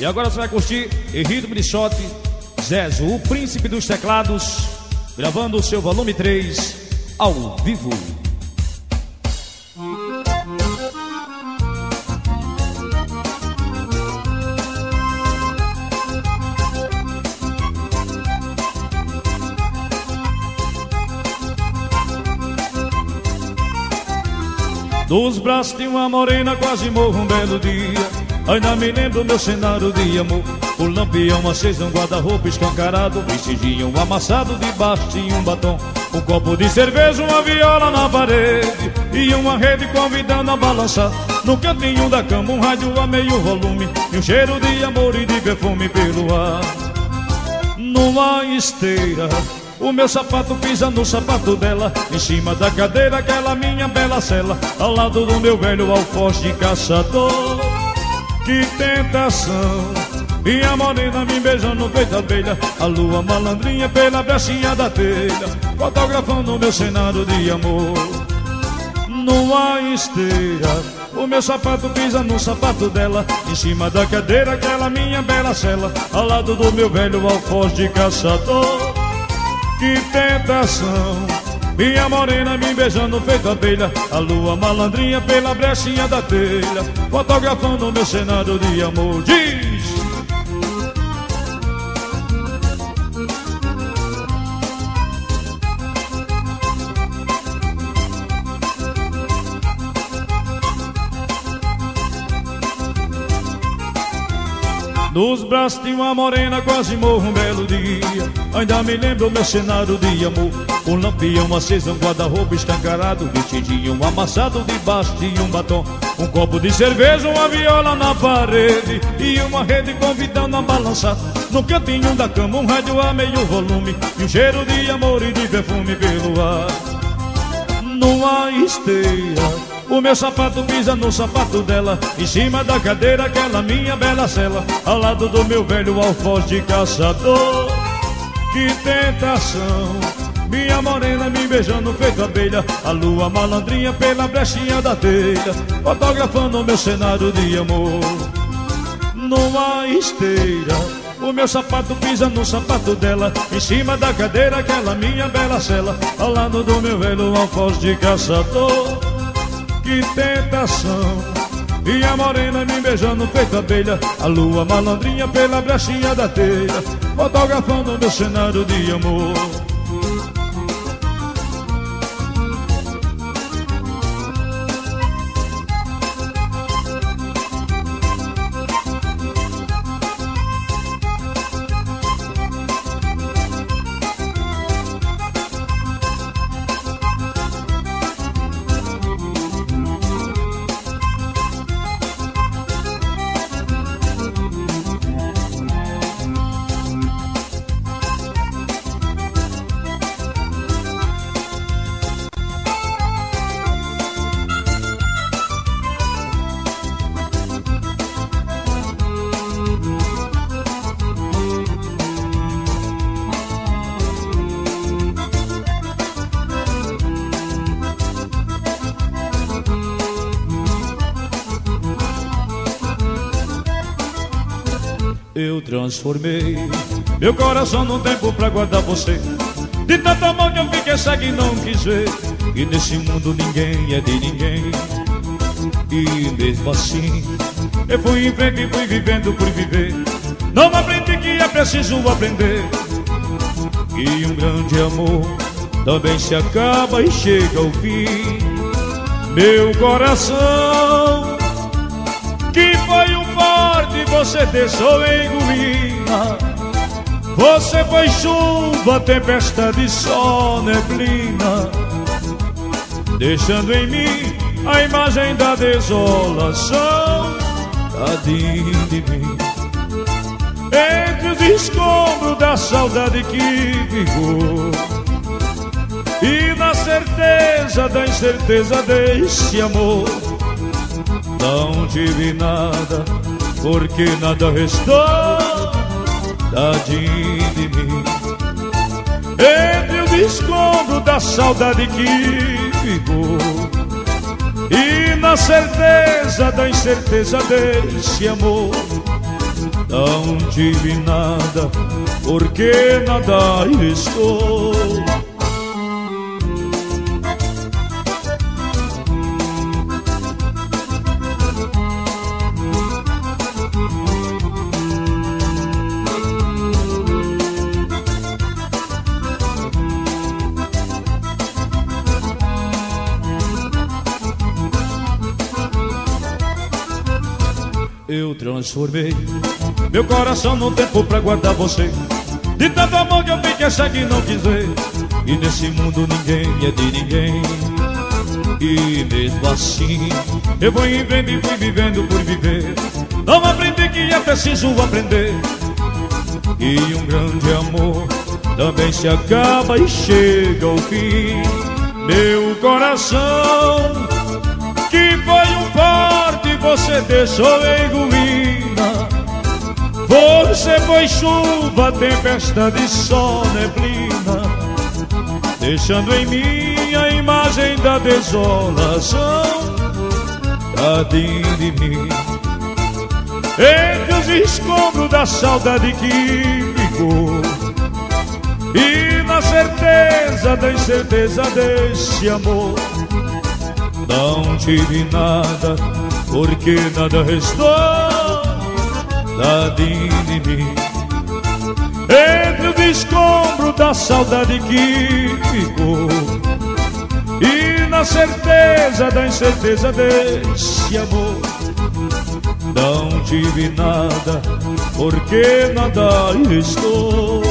E agora você vai curtir ritmo de shot, Zezo, o príncipe dos teclados, gravando o seu volume 3 ao vivo. Dos braços de uma morena quase morro um belo dia Ainda me lembro meu cenário de amor. O lampião aceso, um guarda-roupa escancarado. Vestidinho amassado debaixo de um batom. Um copo de cerveja, uma viola na parede. E uma rede convidando a balançar. No cantinho da cama um rádio a meio volume. E um cheiro de amor e de perfume pelo ar. Numa esteira o meu sapato pisa no sapato dela. Em cima da cadeira, aquela minha bela cela. Ao lado do meu velho alfoz de caçador Que tentação. Minha morena me beijando no peito abelha. A lua malandrinha pela brechinha da telha Fotografando meu cenário de amor. Numa esteira o meu sapato pisa no sapato dela. Em cima da cadeira, aquela minha bela cela. Ao lado do meu velho alfoz de caçador. Que tentação Minha morena me beijando feito abelha A lua malandrinha pela brechinha da telha Fotografando meu cenário de amor Diz! Nos braços de uma morena quase morro um belo dia. Ainda me lembro meu cenário de amor. Um lampião aceso, um guarda-roupa escancarado. Vestidinho amassado debaixo de um batom. Um copo de cerveja, uma viola na parede. E uma rede convidando a balançar. No cantinho da cama um rádio a meio volume. E um cheiro de amor e de perfume pelo ar. Numa esteira o meu sapato pisa no sapato dela Em cima da cadeira aquela minha bela cela Ao lado do meu velho alfoz de caçador. Que tentação Minha morena me beijando feito abelha A lua malandrinha pela brechinha da telha Fotografando meu cenário de amor. Numa esteira o meu sapato pisa no sapato dela Em cima da cadeira aquela minha bela cela Ao lado do meu velho alfoz de caçador que tentação. E a morena me beijando feito abelha. A lua malandrinha pela brechinha da telha. Fotografando meu cenário de amor eu transformei. Meu coração num tempo pra guardar você. De tanto amor que eu fiquei cego e não quis ver. E nesse mundo ninguém é de ninguém. E mesmo assim Eu fui em frente e fui vivendo por viver. Não aprendi que é preciso aprender. Que um grande amor também se acaba e chega ao fim. Meu coração Que foi um forte você deixou engolina Você foi chuva, tempestade, sol, neblina Deixando em mim a imagem da desolação Tadinho de mim. Entre os escombros da saudade que ficou E na certeza da incerteza desse amor Não tive nada porque nada restou tadinho de mim Entre o descombro da saudade que ficou E na certeza da incerteza desse amor Não tive nada, porque nada estou. Transformei meu coração num tempo pra guardar você. De tanto amor que eu fiquei cego e não quis ver E nesse mundo ninguém é de ninguém. E mesmo assim Eu vou vivendo e fui vivendo por viver. Não aprendi que é preciso aprender. E um grande amor também se acaba e chega ao fim. Meu coração que foi um forte você deixou ruína Você foi chuva, tempestade, sol, neblina Deixando em mim a imagem da desolação Tadinho de mim. Entre os escombros da saudade que ficou E na certeza da incerteza desse amor não tive nada, porque nada restou Tadinho de mim. Entre o escombro da saudade que ficou E na certeza da incerteza desse amor Não tive nada, porque nada estou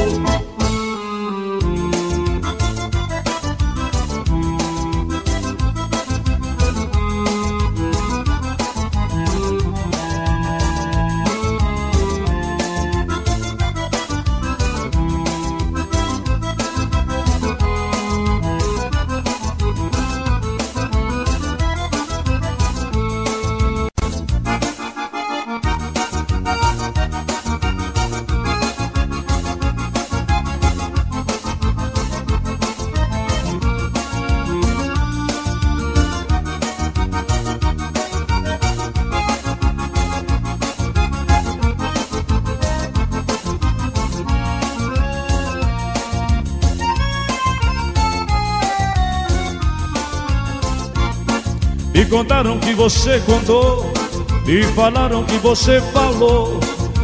contaram que você contou Me falaram que você falou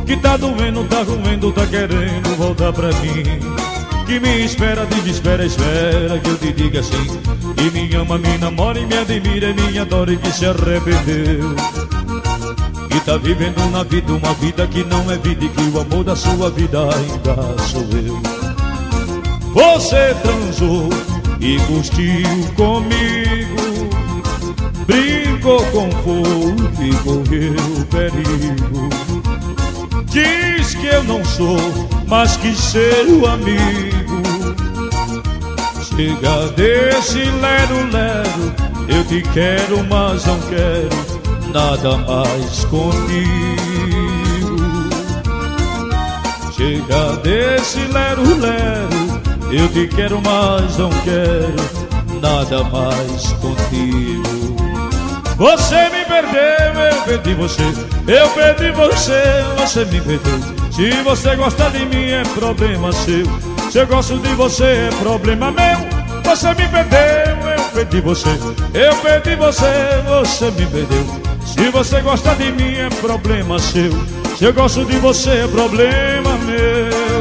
Que tá doendo, tá ruendo, tá querendo voltar pra mim. Que me espera, desespera, espera Que eu te diga assim E me ama, me namora e me admira E me adora e que se arrependeu. E tá vivendo na vida uma vida que não é vida E que o amor da sua vida ainda sou eu. Você transou e curtiu comigo Brincou com fogo e correu perigo. Diz que eu não sou mais que seu amigo. Chega desse lero-lero Eu te quero, mas não quero nada mais contigo. Chega desse lero-lero Eu te quero, mas não quero nada mais contigo você me perdeu, eu perdi você. Eu perdi você, você me perdeu. Se você gosta de mim é problema seu. Se eu gosto de você é problema meu. Você me perdeu, eu perdi você. Eu perdi você, você me perdeu. Se você gosta de mim é problema seu. Se eu gosto de você é problema meu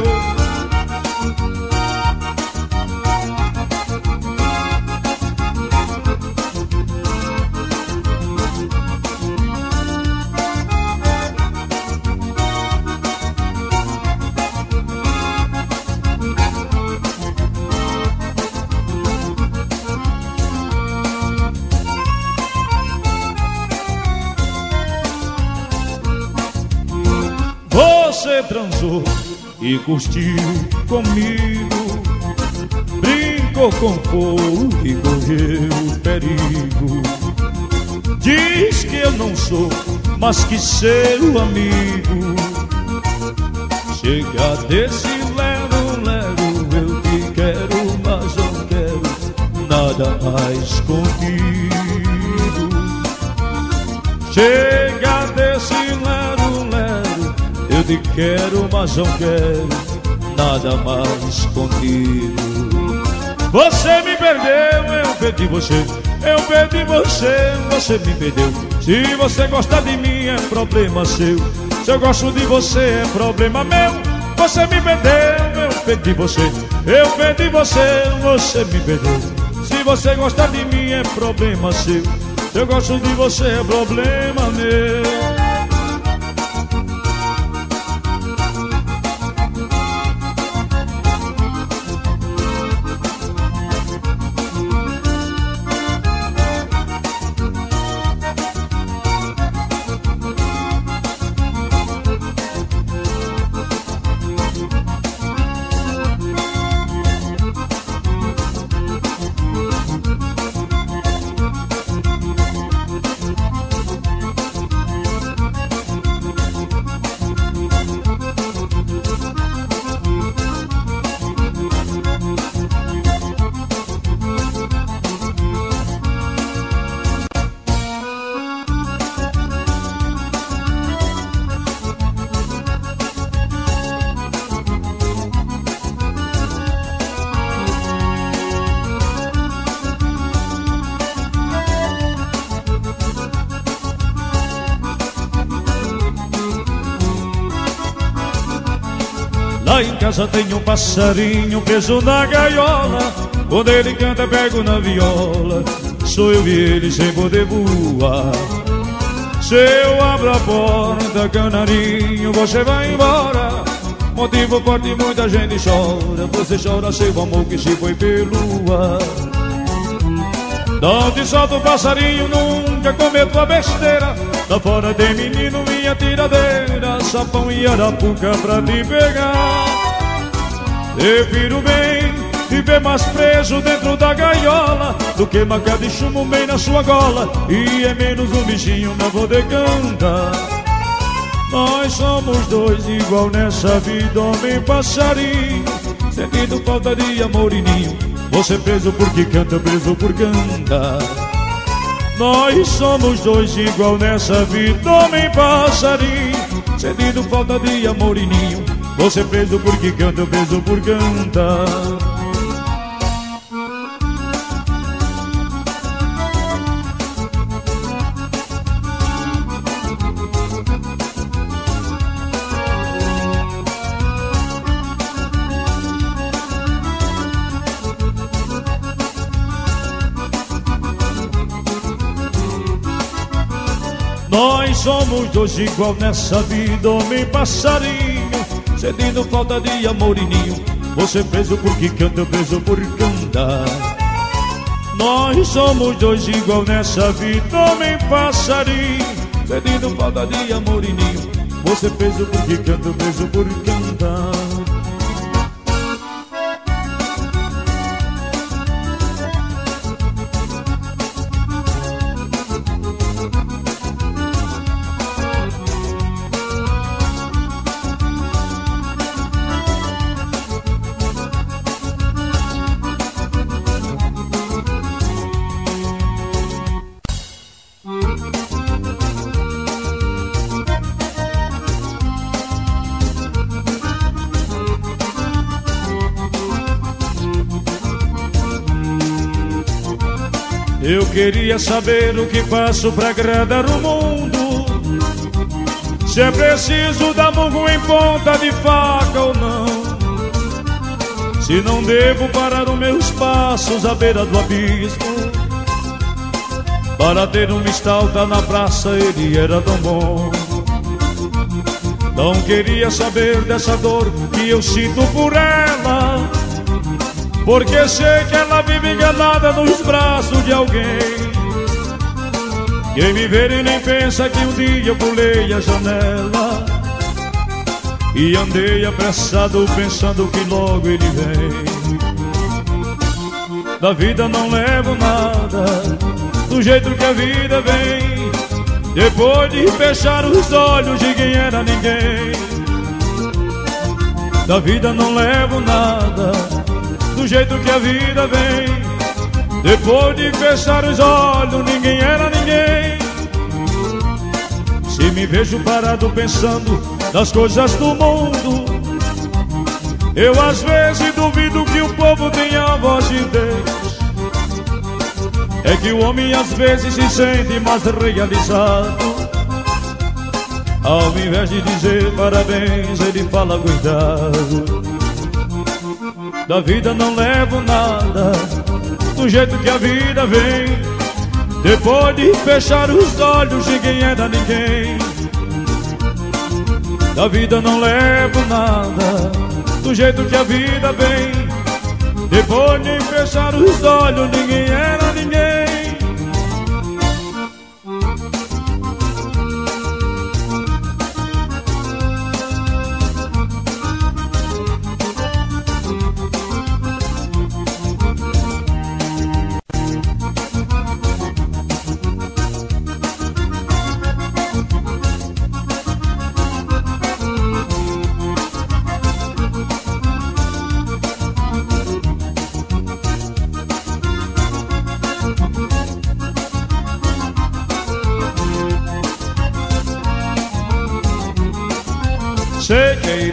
e curtiu comigo. Brincou com fogo e correu perigo. Diz que eu não sou mas que seu amigo. Chega desse lero-lero Eu te quero, mas não quero nada mais contigo. Chega Eu te quero, mas não quero nada mais contigo. Você me perdeu, eu perdi você. Eu perdi você, você me perdeu. Se você gosta de mim, é problema seu. Se eu gosto de você, é problema meu. Você me perdeu, eu perdi você. Eu perdi você, você me perdeu. Se você gosta de mim, é problema seu. Se eu gosto de você, é problema meu. Casa tem um passarinho preso na gaiola. Quando ele canta pego na viola. Sou eu e ele sem poder voar. Se eu abro a porta, canarinho, você vai embora. Motivo forte, muita gente chora. Você chora seu amor que se foi pelo ar Onde solta o passarinho, nunca cometo a besteira. Lá fora tem menino, minha tiradeira. Sapão e arapuca pra te pegar Prefiro bem viver mais preso dentro da gaiola Do que maca de chumbo bem na sua gola. E é menos um bichinho pra poder cantar Nós somos dois igual nessa vida, homem passarinho Sentindo falta de amor e ninho. Você preso porque canta, preso por cantar nós somos dois igual nessa vida, homem passarinho Sentindo falta de amor e ninho Você preso porque canta, preso por cantar Nós somos dois igual nessa vida, homem passarinho Sentindo falta de amor e ninho. Você preso porque canta, preso por cantar. Nós somos dois igual nessa vida, homem passarinho. Sentindo falta de amor e ninho. Você preso porque canta, preso por cantar queria saber o que faço pra agradar o mundo. Se é preciso dar murro em ponta de faca ou não. Se não devo parar os meus passos à beira do abismo. Para ter uma estalta na praça ele era tão bom. Não queria saber dessa dor que eu sinto por ela. Porque sei que ela vive enganada nos braços de alguém. Quem me vê e nem pensa que um dia eu pulei a janela E andei apressado pensando que logo ele vem. Da vida não levo nada Do jeito que a vida vem. Depois de fechar os olhos de quem era ninguém. Da vida não levo nada do jeito que a vida vem. Depois de fechar os olhos, ninguém era ninguém. Se me vejo parado pensando nas coisas do mundo Eu às vezes duvido que o povo tenha a voz de Deus É que o homem às vezes se sente mais realizado Ao invés de dizer parabéns, ele fala cuidado Da vida não levo nada Do jeito que a vida vem depois de fechar os olhos, ninguém é da ninguém. Da vida não levo nada, do jeito que a vida vem. Depois de fechar os olhos, ninguém era ninguém.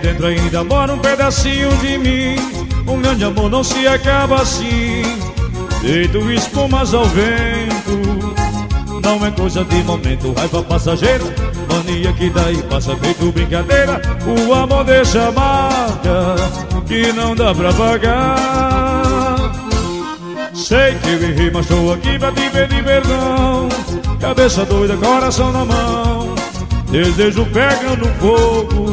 Dentro ainda mora um pedacinho de mim. Um grande amor não se acaba assim. Feito espumas ao vento. Não é coisa de momento, raiva passageira. Mania que daí passa feito brincadeira. O amor deixa marca Que não dá pra pagar. Sei que eu errei, mas estou aqui pra te pedir perdão. Cabeça doida, coração na mão. Desejo pega no fogo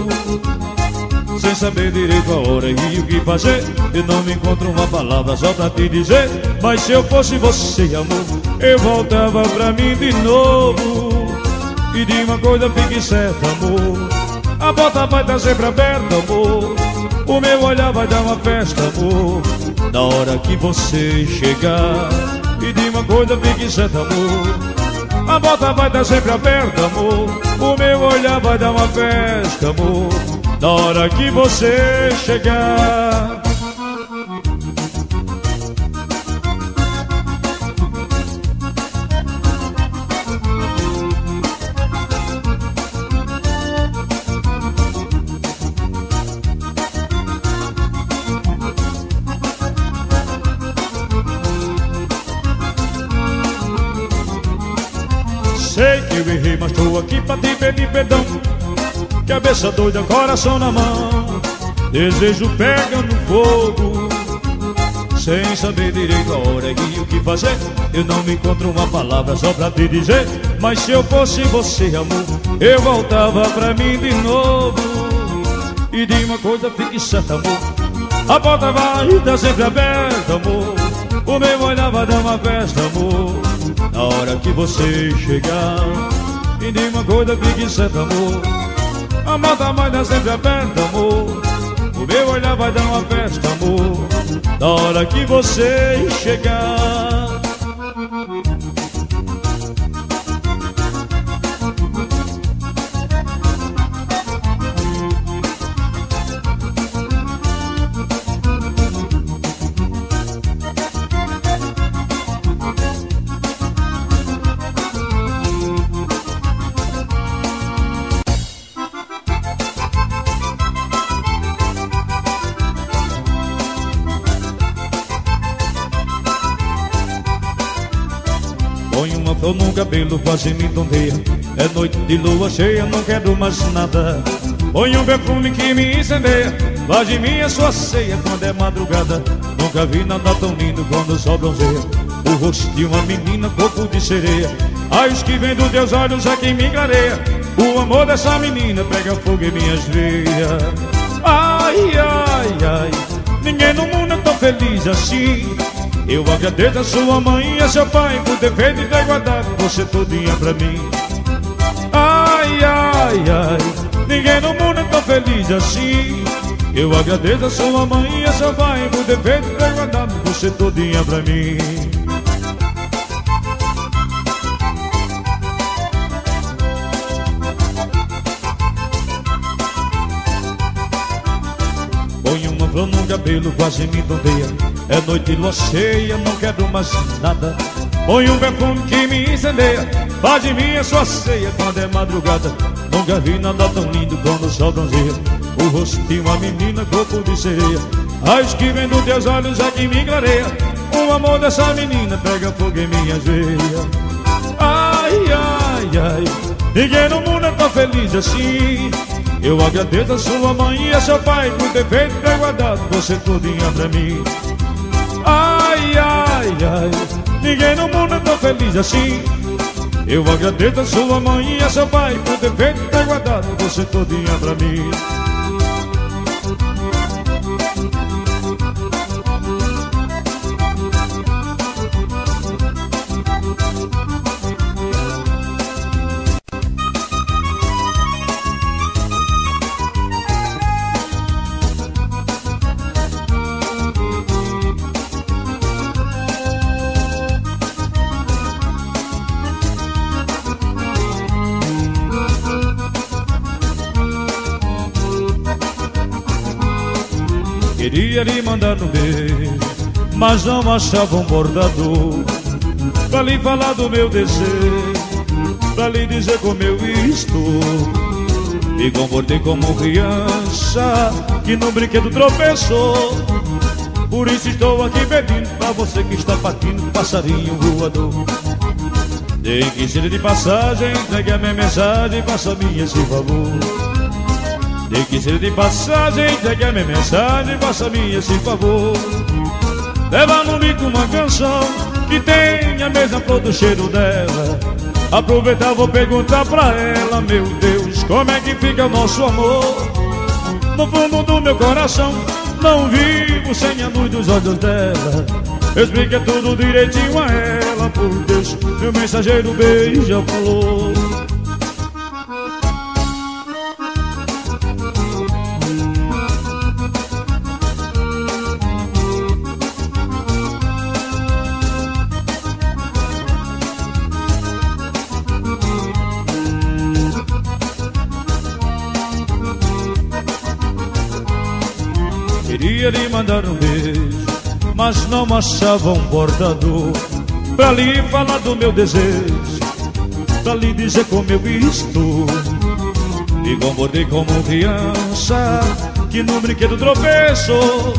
Sem saber direito a hora e o que fazer. Eu não me encontro uma palavra só pra te dizer. Mas se eu fosse você, amor Eu voltava pra mim de novo. E de uma coisa fique certa, amor. A porta vai estar sempre aberta, amor. O meu olhar vai dar uma festa, amor. Na hora que você chegar E de uma coisa fique certa, amor. A porta vai estar sempre aberta, amor. O meu olhar vai dar uma festa, amor Na hora que você chegar. Sei que eu errei, mas tô aqui pra te pedir perdão Cabeça doida, coração na mão. Desejo pega no fogo. Sem saber direito a hora e o que fazer. Eu não me encontro uma palavra só pra te dizer. Mas se eu fosse você, amor Eu voltava pra mim de novo. E de uma coisa fique certa, amor. A porta vai estar sempre aberta, amor. O meu olhar vai dar uma festa, amor. Na hora que você chegar. Me diga uma coisa, fique certo, amor A moda vai dar sempre aberta, amor. O meu olhar vai dar uma festa, amor. Na hora que você chegar cabelo, quase me tonteia É noite de lua cheia, não quero mais nada. Põe um perfume que me incendeia. Faz de mim a sua ceia quando é madrugada. Nunca vi nada tão lindo quando sol bronzeia. O rosto de uma menina, corpo de sereia. Raios que vem dos teus olhos é quem me clareia. O amor dessa menina pega fogo em minhas veias. Ai, ai, ai. Ninguém no mundo é tão feliz assim eu agradeço a sua mãe e a seu pai Por ter feito e ter guardado você todinha pra mim. Ai, ai, ai Ninguém no mundo é tão feliz assim. Eu agradeço a sua mãe e a seu pai Por ter feito e ter guardado você todinha pra mim Flor no cabelo, quase me tonteia é noite lua cheia, não quero mais nada. Põe um perfume que me incendeia Faz de mim a sua ceia. Quando é madrugada Nunca vi nada tão lindo quando o sol bronzeia. O rosto de uma menina, corpo de sereia. A que vem dos teus olhos é que me clareia. O amor dessa menina pega fogo em minhas veias Ai, ai, ai Ninguém no mundo é tão feliz assim Eu agradeço a sua mãe e a seu pai Por ter feito ter guardado você todinha pra mim. Ai, ai, ai Ninguém no mundo é tão feliz assim. Eu agradeço a sua mãe e a seu pai Por ter feito ter guardado você todinha pra mim Queria lhe mandar um beijo Mas não achava um bordador. Pra lhe falar do meu desejo Pra lhe dizer como eu estou. Me comportei como criança Que no brinquedo tropeçou. Por isso estou aqui pedindo Pra você que está partindo Passarinho voador. Tem que ser de passagem Entregue a minha mensagem Faça-me esse favor tem que ser de passagem, entregue a minha mensagem, faça-me esse favor. Leva no bico uma canção que tenha a mesma flor do cheiro dela. Aproveitar, vou perguntar pra ela, meu Deus, como é que fica o nosso amor? No fundo do meu coração, não vivo sem a luz dos olhos dela. Explica tudo direitinho a ela, por Deus, meu mensageiro beija-flor. Queria não achava um bordador Pra lhe falar do meu desejo, pra lhe dizer como eu estou Me comportei como criança, que no brinquedo tropeçou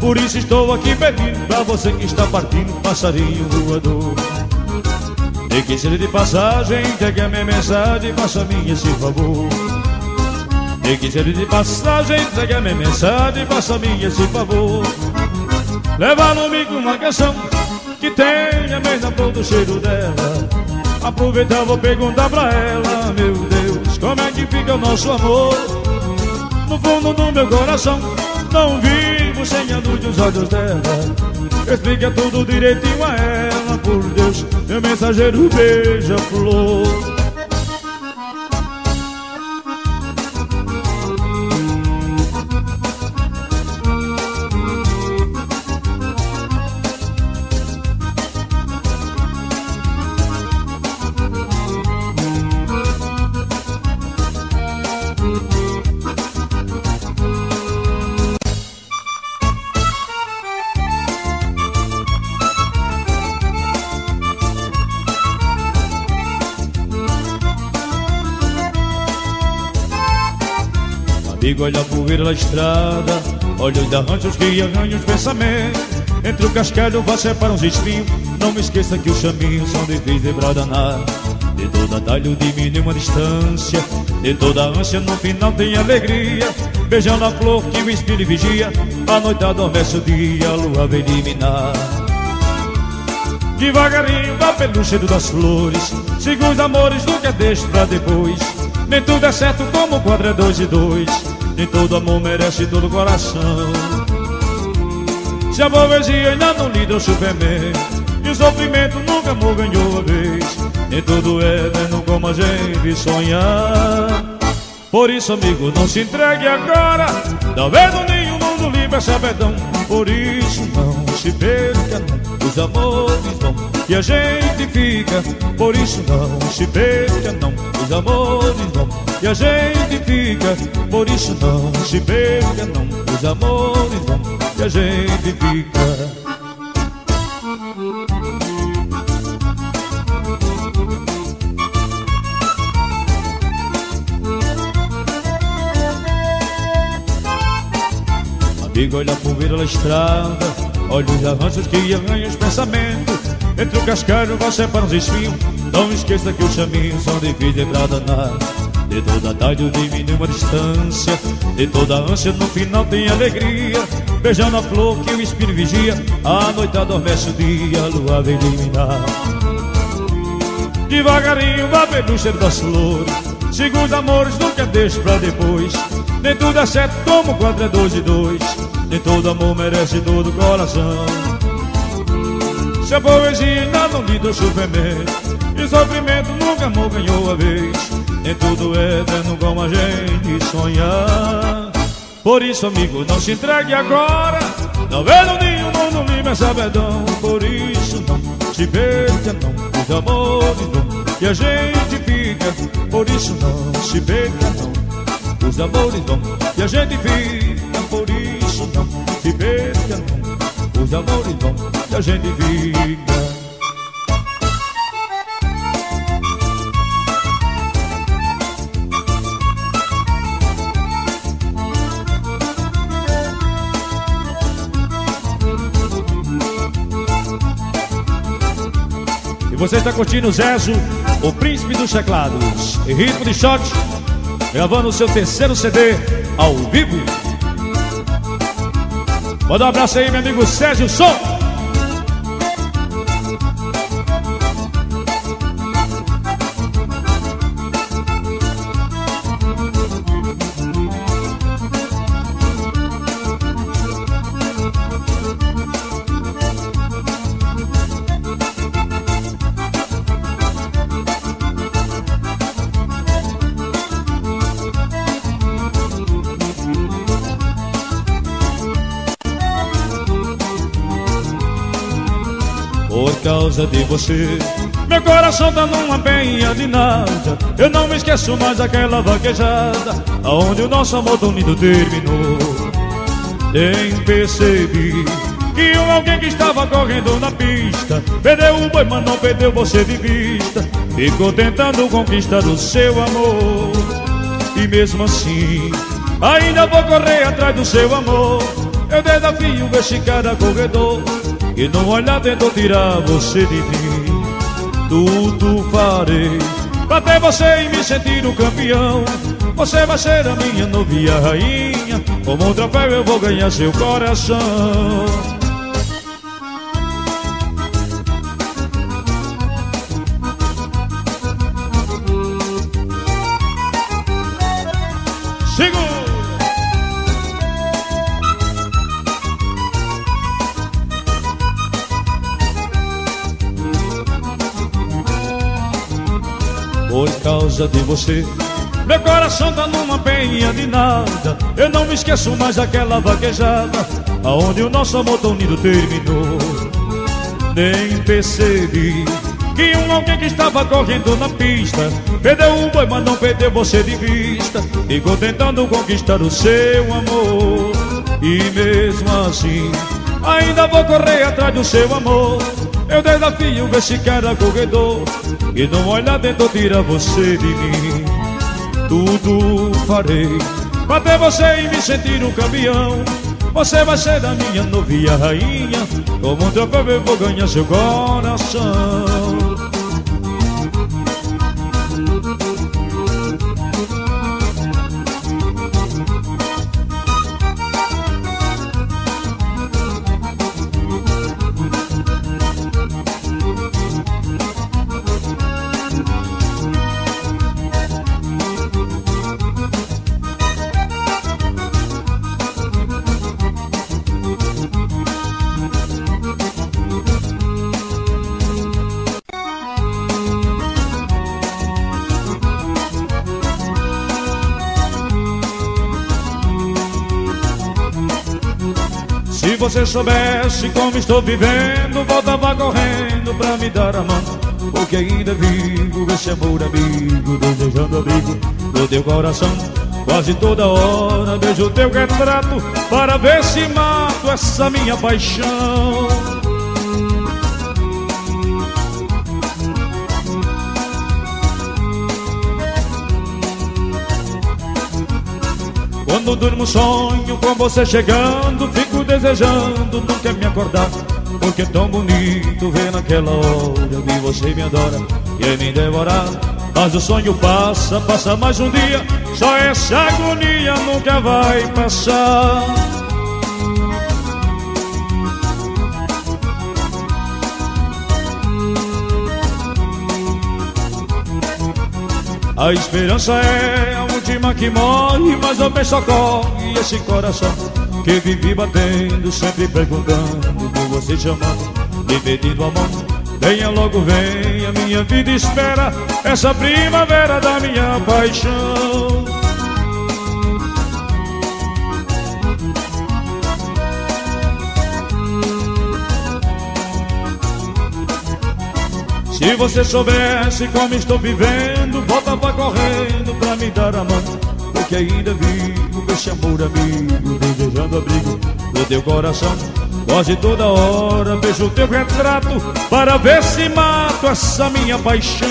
Por isso estou aqui pedindo pra você que está partindo, passarinho voador. E que seja de passagem, entregue a minha mensagem, faça-me esse favor. E que se de passagem, entregue a minha mensagem, faça-me esse favor. Leva no mico uma canção que tenha mesmo flor do cheiro dela. Aproveitar, vou perguntar pra ela, meu Deus, como é que fica o nosso amor? No fundo do meu coração, não vivo sem a luz dos olhos dela. Explica tudo direitinho a ela, por Deus, meu mensageiro beija-flor. Olha a poeira da estrada Olha os arranjos que arranham os pensamentos. Entre o cascalho você para uns espinhos. Não me esqueça que os caminhos são difíceis de bradanar De toda talho diminui uma distância. De toda ânsia no final tem alegria. Beijando a flor que o espírito vigia. A noite adormece o dia, a lua vem eliminar Devagarinho vá pelo cheiro das flores. Siga os amores, nunca deixe pra depois. Nem tudo é certo como o quadro é dois e dois nem todo amor merece todo coração. Se a poesia ainda não lhe deu Superman E o sofrimento nunca amor ganhou a vez Nem tudo é vendo como a gente sonhar Por isso amigo não se entregue agora Talvez no nenhum mundo livre é sabedão Por isso não se perca Os amores e a gente fica, por isso não se beija não. Os amores vão. E a gente fica, por isso não se beija não. Os amores vão. E a gente fica. Amigo, olha a poeira na estrada. Olha os arranjos que arranham os pensamentos. Entre o cascalho você para os espinhos. Não esqueça que os caminhos são difíceis pra danar. De toda tarde diminui uma distância. De toda ânsia no final tem alegria. Beijando a flor que o espírito vigia. A noite adormece o dia, a lua vem iluminar. Devagarinho vá pelo cheiro das flores. Segundo amores nunca deixe pra depois. Nem tudo é certo como quatro é dois e dois. Nem todo amor merece todo coração A poesia não lhe deu sofrimento E sofrimento nunca amor ganhou a vez. Nem tudo é eterno como a gente sonhar Por isso amigo não se entregue agora. Não vê no ninho, não no lima sabedão Por isso não se perca não Os amores não E a gente fica. Por isso não se perca não Os amores vão E a gente fica. Por isso não se perca não Os amores vão E a gente fica Você está curtindo o Zezo, o príncipe dos teclados, em ritmo de shot, gravando o seu terceiro CD ao vivo. Manda um abraço aí, meu amigo Sérgio Som. De você. Meu coração tá numa penha de nada. Eu não me esqueço mais daquela vaquejada Aonde o nosso amor tão lindo terminou. Nem percebi que um alguém que estava correndo na pista Perdeu o boi, mas não perdeu você de vista. Ficou tentando conquistar o seu amor. E mesmo assim, ainda vou correr atrás do seu amor. Eu desafio esse cara corredor que não olhar tentou tirar você de mim Tudo farei. Pra ter você e me sentir o campeão. Você vai ser a minha novia rainha. Como um troféu eu vou ganhar seu coração de você. Meu coração tá numa penha de nada. Eu não me esqueço mais daquela vaquejada Aonde o nosso amor tão lindo terminou. Nem percebi que um alguém que estava correndo na pista Perdeu o boi, mas não perdeu você de vista. Ficou tentando conquistar o seu amor. E mesmo assim Ainda vou correr atrás do seu amor Eu desafio esse cara corredor e não olha dentro tira você de mim. Tudo farei Pra ter você e me sentir um campeão. Você vai ser a minha novia rainha. Como um troféu eu vou ganhar seu coração você soubesse como estou vivendo Voltava correndo pra me dar a mão. Porque ainda vivo esse amor amigo Desejando amigo do teu coração. Quase toda hora beijo teu retrato Para ver se mato essa minha paixão Quando durmo sonho com você chegando. Fico desejando nunca me acordar. Porque é tão bonito ver naquela hora Que você me adora e me devorar. Mas o sonho passa, passa mais um dia. Só essa agonia nunca vai passar. A esperança é que morre, mas eu bem socorre esse coração que vive batendo, sempre perguntando por você chamando, me pedindo a mão. Venha logo, venha, minha vida espera essa primavera da minha paixão. Se você soubesse como estou vivendo, voltava correndo pra me dar a mão. Porque ainda vivo com esse amor amigo, desejando abrigo do teu coração. Quase toda hora vejo o teu retrato para ver se mato essa minha paixão.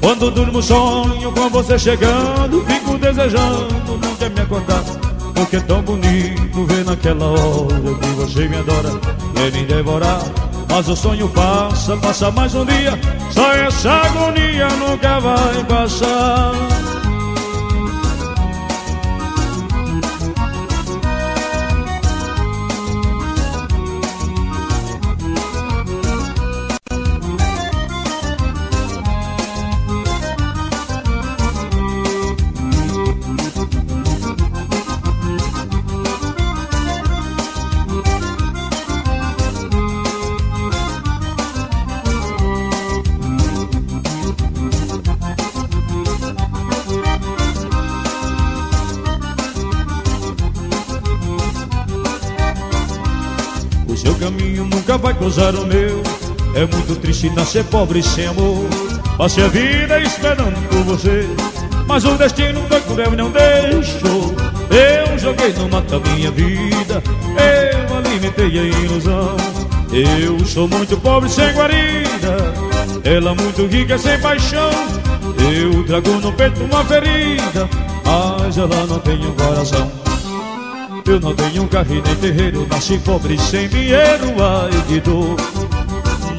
Quando durmo sonho com você chegando Fico desejando nunca me acordar Porque é tão bonito ver naquela hora Que você me adora e me devorar Mas o sonho passa, passa mais um dia. Só essa agonia nunca vai passar vai cruzar o meu. É muito triste nascer pobre sem amor. Passei a vida esperando por você Mas o destino foi cruel e não deixou. Eu joguei no mato a minha vida Eu alimentei a ilusão. Eu sou muito pobre sem guarida Ela muito rica sem paixão. Eu trago no peito uma ferida Mas ela não tem um coração eu não tenho carro nem terreiro, nasci pobre sem dinheiro, ai que dor.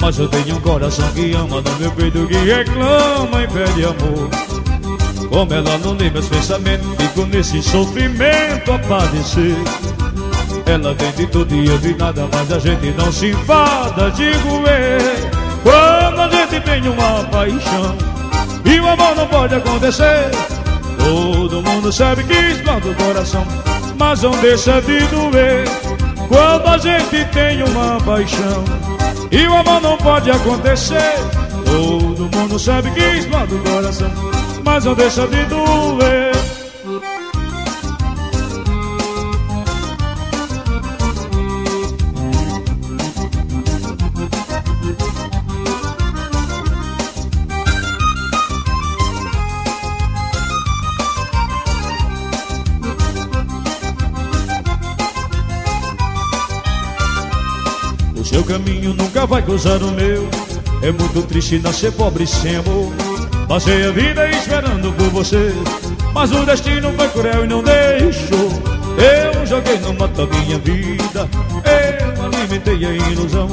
Mas eu tenho um coração que ama no meu peito que reclama e pede amor. Como ela não lê meus pensamentos, fico nesse sofrimento a padecer. Ela vem de todo dia de nada, mas a gente não se enfada, digo eu. Quando a gente tem uma paixão e o amor não pode acontecer, todo mundo sabe que explode o coração mas não deixa de doer. Quando a gente tem uma paixão E o amor não pode acontecer Todo mundo sabe que explode o coração Mas não deixa de doer caminho nunca vai cruzar o meu. É muito triste nascer pobre sem amor. Passei a vida esperando por você Mas o destino foi cruel e não deixou. Eu joguei no mato minha vida Eu alimentei a ilusão.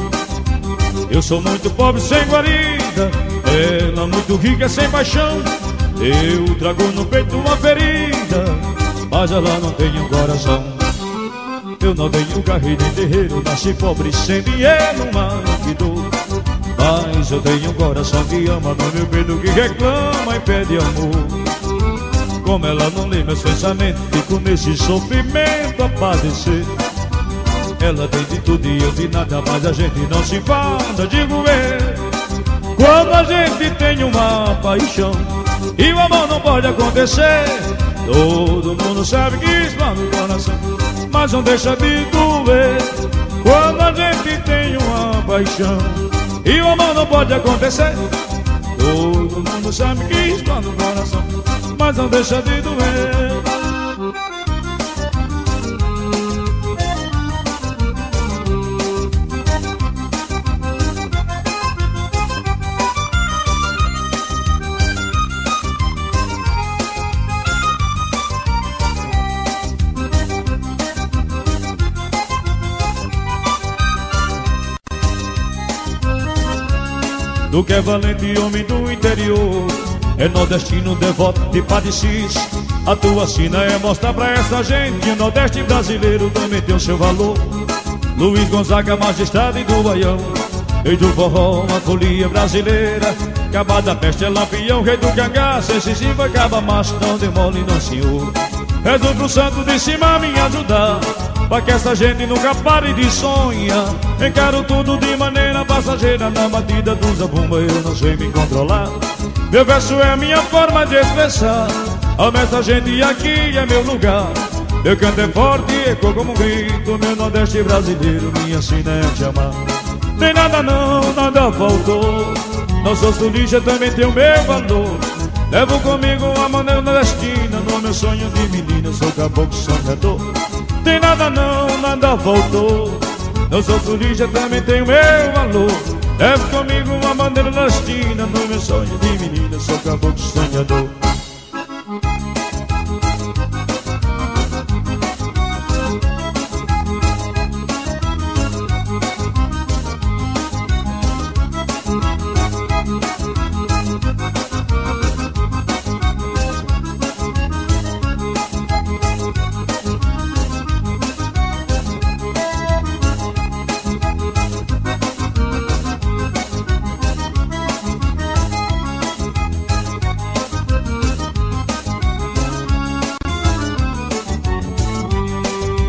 Eu sou muito pobre sem guarida Ela muito rica sem paixão. Eu trago no peito uma ferida Mas ela não tem um coração eu não tenho carreira em terreiro, nasci pobre sem dinheiro, mas que dor. Mas eu tenho um coração que ama no meu peito que reclama e pede amor. Como ela não lê meus pensamentos, fico nesse sofrimento a padecer. Ela tem de tudo e eu de nada, mas a gente não se enfada, digo eu. Quando a gente tem uma paixão e o amor não pode acontecer, todo mundo sabe que esmala o coração mas não deixa de doer. Quando a gente tem uma paixão E o amor não pode acontecer Todo mundo sabe que está no coração Mas não deixa de doer do que é valente homem do interior. É nordestino, devoto de padecis. A tua sina é mostrar pra essa gente que o Nordeste brasileiro também tem o seu valor. Luiz Gonzaga, magistrado e do Baião. Rei do forró, uma folia brasileira. Acabada a peste é lampião, rei do cangaço. Vai acabar macho, não demole não senhor. Rezo pro santo de cima me ajudar. Pra que essa gente nunca pare de sonhar. Encaro tudo de maneira passageira. Na batida dos abumba eu não sei me controlar. Meu verso é a minha forma de expressar. Amo essa gente aqui é meu lugar. Meu canto é forte, ecoa como um grito. Meu nordeste brasileiro me ensina te amar. Tem nada não, nada faltou. Não sou sulista, também tenho meu valor. Levo comigo a maneira nordestina. No meu sonho de menina, sou caboclo sonhador tem nada não, nada voltou. Não sou turista, também tenho meu valor. Levo comigo uma bandeira lastina No meu sonho de menina, sou caboclo sonhador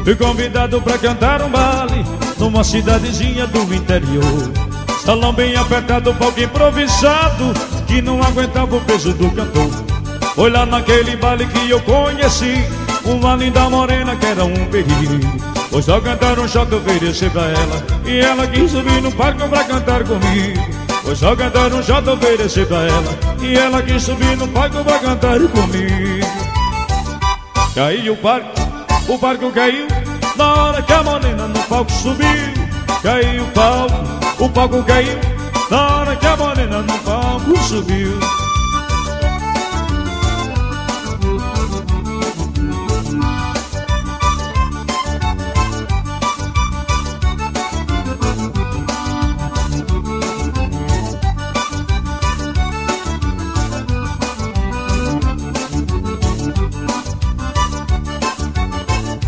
Fui convidado pra cantar um baile Numa cidadezinha do interior. Salão bem apertado, palco improvisado Que não aguentava o peso do cantor. Foi lá naquele baile que eu conheci Uma linda morena que era um perigo Foi só cantar um shot eu ofereci pra ela E ela quis subir no palco pra cantar comigo. Foi só cantar um shot eu ofereci pra ela E ela quis subir no palco pra cantar comigo. Caiu o palco o barco caiu na hora que a morena no palco subiu. Caiu o palco, o palco caiu na hora que a morena no palco subiu.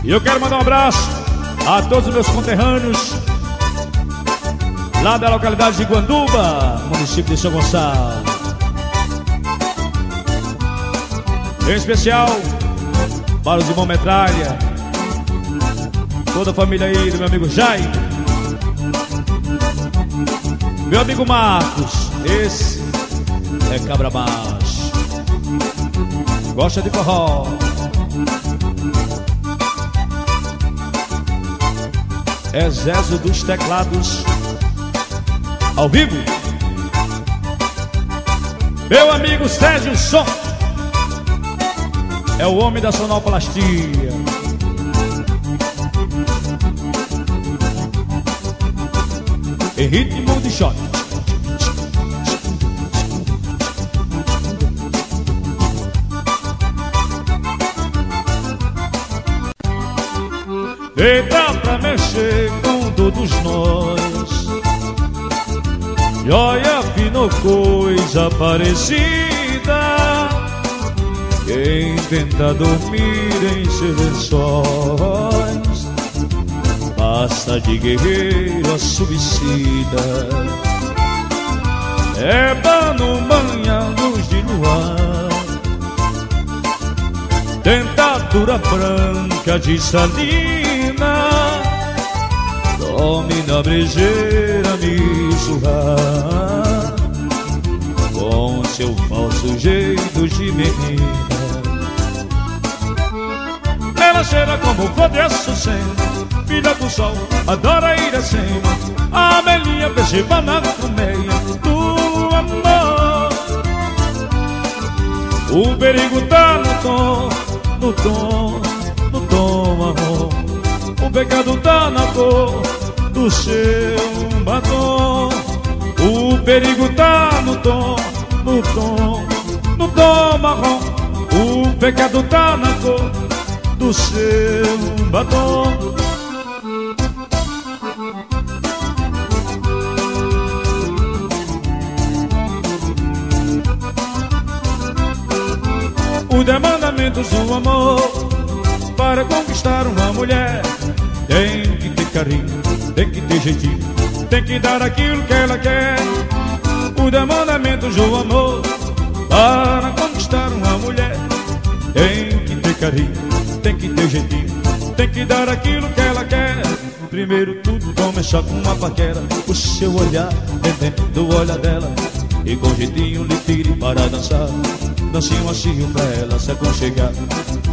E eu quero mandar um abraço a todos os meus conterrâneos lá da localidade de Guanduba, município de São Gonçalo. Em especial para os irmãos Metralha, toda a família aí do meu amigo Jaime, meu amigo Marcos, esse é cabra macho, gosta de forró. É Zezo dos Teclados ao vivo. Meu amigo Sérgio Som é o homem da sonoplastia. Em ritmo de shot. Pra mexer todos nós. E olha, fino coisa parecida Quem tenta dormir em seus lençóis Passa de guerreiro a suicida. É pano manhã, luz de luar Tentadura branca de salina Tome na brejeira me surrar Com seu falso jeito de menina. Ela cheira como flor de açucena Filha do sol, adora ir a cena. A melinha perceba na colmeia do amor. O perigo tá no tom, no tom, no tom marrom O pecado tá na cor do seu batom. O perigo tá no tom, no tom, no tom marrom. O pecado tá na cor do seu batom. Os demandamentos do amor para conquistar uma mulher tem que ter carinho tem que ter jeitinho Tem que dar aquilo que ela quer. Tudo é mandamentos do amor Para conquistar uma mulher. Tem que ter carinho, tem que ter jeitinho Tem que dar aquilo que ela quer. Primeiro tudo começa com uma paquera O seu olhar dentro do olhar dela. E com jeitinho lhe tire para dançar. Dancinho assim pra ela se aconchegar.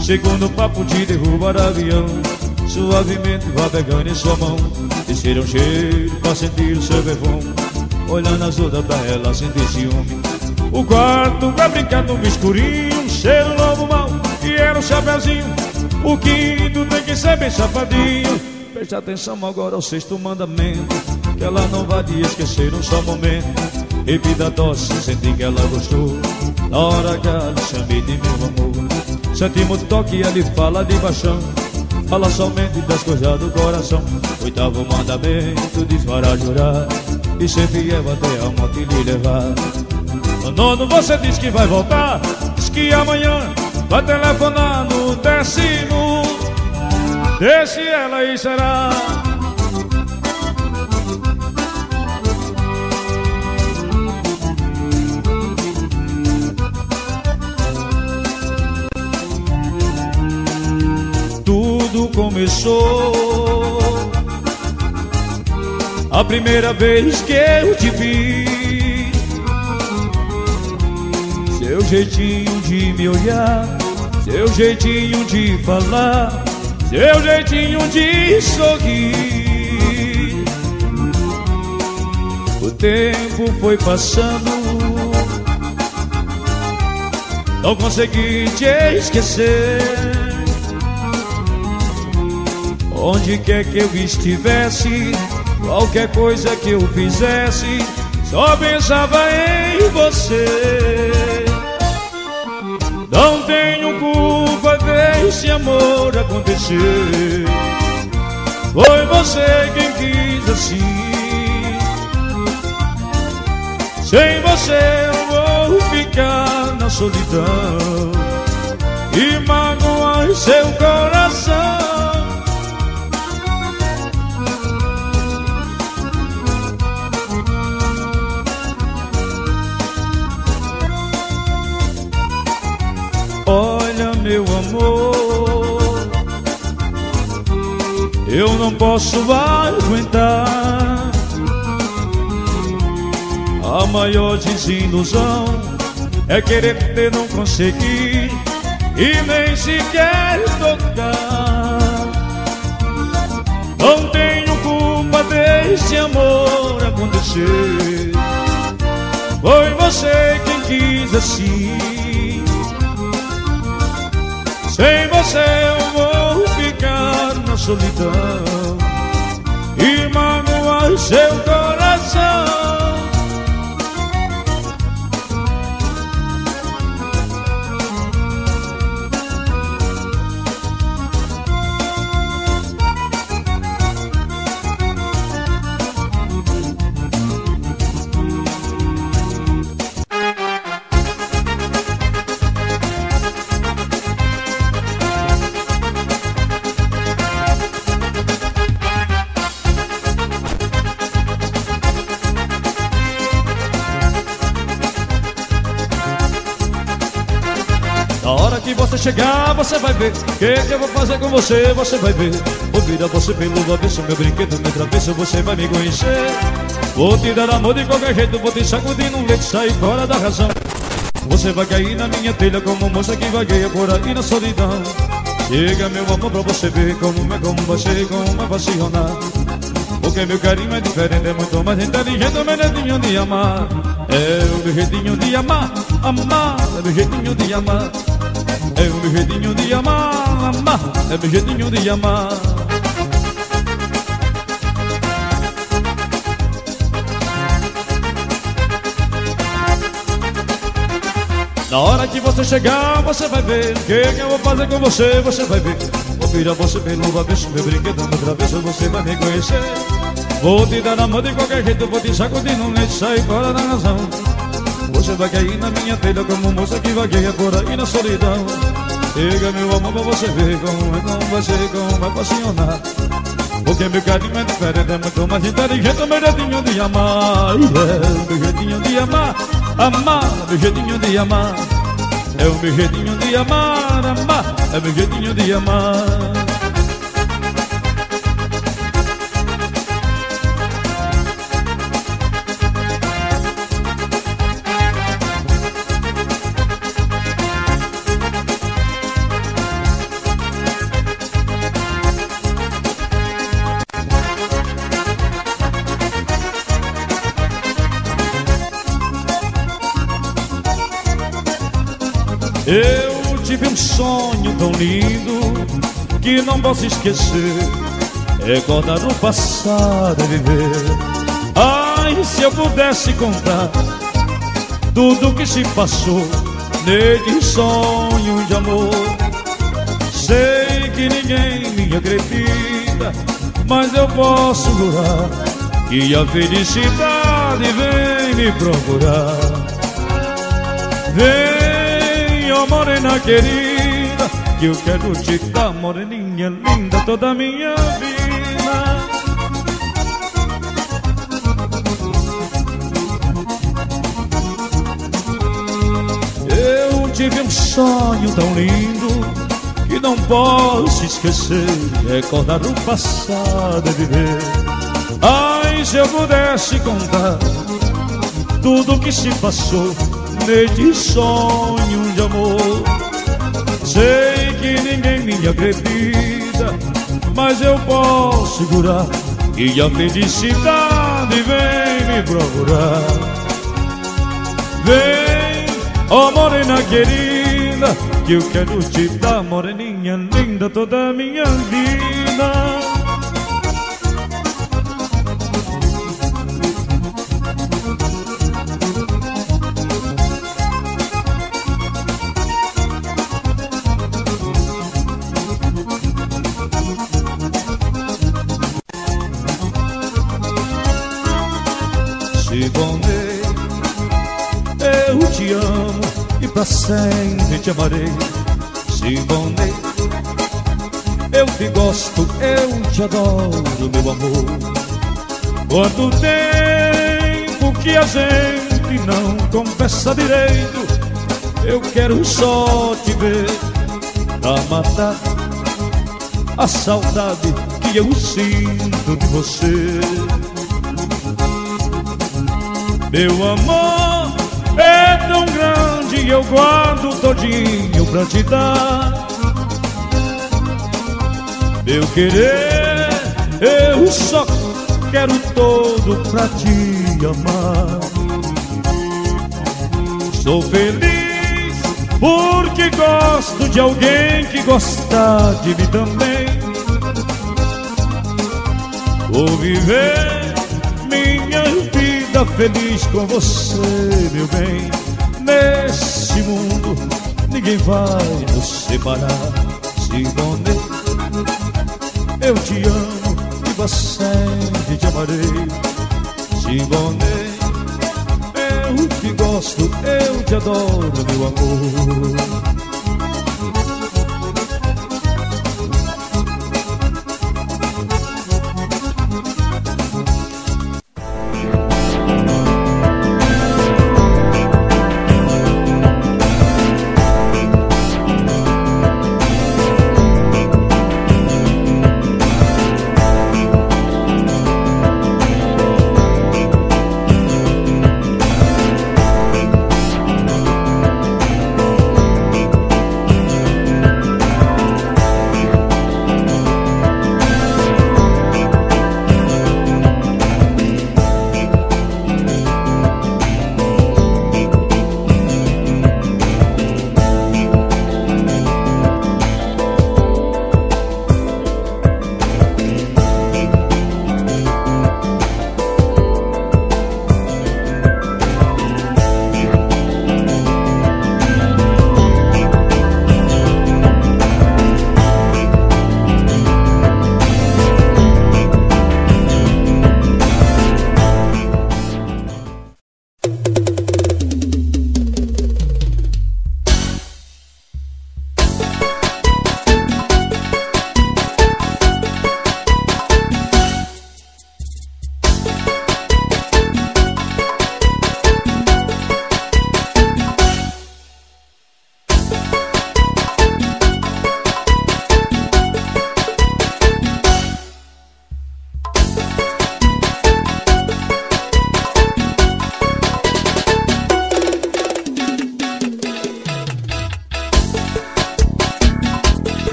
Segundo papo de derrubar avião Suavemente vá pegando em sua mão. Descer um cheiro pra sentir o seu bebom. Olhando as outras pra ela sentir ciúme. O quarto vai brincar no escurinho Cheiro novo mal e era um chapeuzinho O quinto tem que ser bem safadinho. Preste atenção agora ao sexto mandamento Que ela não vai te esquecer um só momento. Bebida doce, senti que ela gostou. Na hora que ela chamei de meu amor Sétimo toque, ele fala de paixão Fala somente das coisas do coração. Oitavo mandamento, diz para jurar E ser fiel até a morte lhe levar. No nono você diz que vai voltar. Diz que amanhã vai telefonar no décimo. Desse ela e será A primeira vez que eu te vi Seu jeitinho de me olhar Seu jeitinho de falar Seu jeitinho de sorrir. O tempo foi passando Não consegui te esquecer Onde quer que eu estivesse, qualquer coisa que eu fizesse, só pensava em você. Não tenho culpa desse amor acontecer. Foi você quem quis assim. Sem você eu vou ficar na solidão e magoar seu coração. Eu não posso aguentar A maior desilusão. É querer ter não conseguir E nem sequer tocar. Não tenho culpa desse amor acontecer. Foi você quem quis assim. Sem você eu vou solidão. E magoar seu coração chegar, você vai ver. O que, que eu vou fazer com você, você vai ver. Vou virar você pelo avesso, meu brinquedo, meu travesso Você vai me conhecer. Vou te dar amor de qualquer jeito Vou te sacudir num leite, sair fora da razão. Você vai cair na minha telha Como moça que vagueia por aí na solidão. Chega meu amor pra você ver Como é, como vai ser, como é apaixonar porque meu carinho é diferente, é muito mais inteligente O meu de amar. É o meu jeitinho de amar Amar, é o meu jeitinho de amar é o meu jeitinho de amar, amar É meu jeitinho de amar. Na hora que você chegar, você vai ver O que, que eu vou fazer com você, você vai ver. Vou virar você pelo avesso Meu brinquedo no travesso, você vai me conhecer. Vou te dar a mão de qualquer jeito Vou te sacudir no leite, sair fora da razão Você cair na minha telha como moça que vagueia por aí na solidão. Chega meu amor pra você ver como é, como vai ser, como vai apaixonar Porque meu carinho é diferente, é muito mais inteligente, meu jeitinho de amar. Yeah, Meu jeitinho de amar, amar, meu jeitinho de amar. É o meu jeitinho de amar, amar, é meu jeitinho de amar Eu tive um sonho tão lindo que não posso esquecer. Recordar o passado e viver. Ai, se eu pudesse contar tudo que se passou nesse sonho de amor. Sei que ninguém me acredita, mas eu posso jurar que a felicidade vem me procurar. Vem morena querida Que eu quero te dar, moreninha linda Toda a minha vida. Eu tive um sonho tão lindo que não posso esquecer Recordar o passado e viver. Ai, se eu pudesse contar Tudo que se passou neste sonho amor. Sei que ninguém me acredita, mas eu posso segurar que a felicidade vem me procurar. Vem, ó oh morena querida, que eu quero te dar, moreninha linda, toda minha vida. Sempre te amarei Simone. Eu te gosto, eu te adoro, meu amor. Quanto tempo que a gente não confessa direito Eu quero só te ver Pra matar a saudade que eu sinto de você. Meu amor é tão grande eu guardo todinho pra te dar. Meu querer, eu só quero todo pra te amar. Sou feliz porque gosto de alguém que gosta de mim também. Vou viver minha vida feliz com você, meu bem Nesse mundo ninguém vai nos separar Simone, eu te amo e você te amarei Simone, eu te gosto, eu te adoro, meu amor